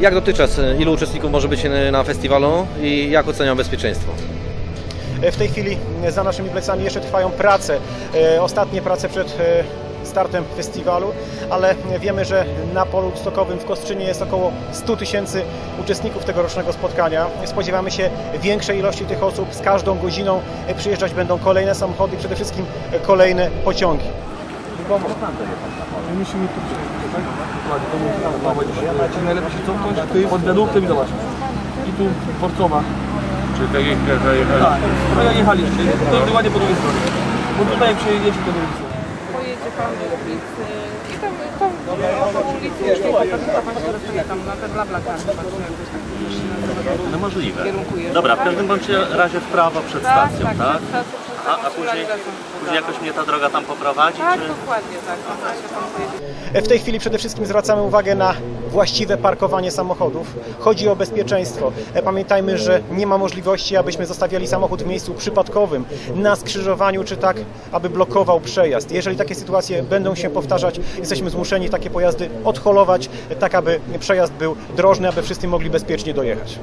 Jak dotychczas, e, ilu uczestników może być na festiwalu i jak oceniam bezpieczeństwo? E, W tej chwili e, za naszymi plecami jeszcze trwają prace, ostatnie prace przed startem festiwalu, ale wiemy, że na polu stokowym w Kostrzynie jest około 100 tysięcy uczestników tegorocznego spotkania. Spodziewamy się większej ilości tych osób. Z każdą godziną przyjeżdżać będą kolejne samochody i przede wszystkim kolejne pociągi. Musimy tu przejść, tak? Dokładnie. Czyli najlepiej się cofnąć pod wiaduktem i zobacz. I tu Forcowa. Czyli tak jak jechali. Tak, no ja jechaliście. To jest ładnie po drugiej stronie. Bo tutaj jak przejedziecie to będzie pojedzie pan do ulicy i tam, tam obok ulicy Miejskiej Kopernika pan się dostanie tam na te tak już się nazywa. No możliwe. Dobra, w każdym bądź razie w prawo przed Tak, stacją, tak, tak? przed stacją, A, później, później jakoś mnie ta droga tam poprowadzi, Tak, czy... dokładnie tak. Tak. E, W tej chwili przede wszystkim zwracamy uwagę na właściwe parkowanie samochodów. Chodzi o bezpieczeństwo. E, Pamiętajmy, że nie ma możliwości, abyśmy zostawiali samochód w miejscu przypadkowym, na skrzyżowaniu czy tak, aby blokował przejazd. Jeżeli takie sytuacje będą się powtarzać, jesteśmy zmuszeni takie pojazdy odholować, tak aby przejazd był drożny, aby wszyscy mogli bezpiecznie dojechać.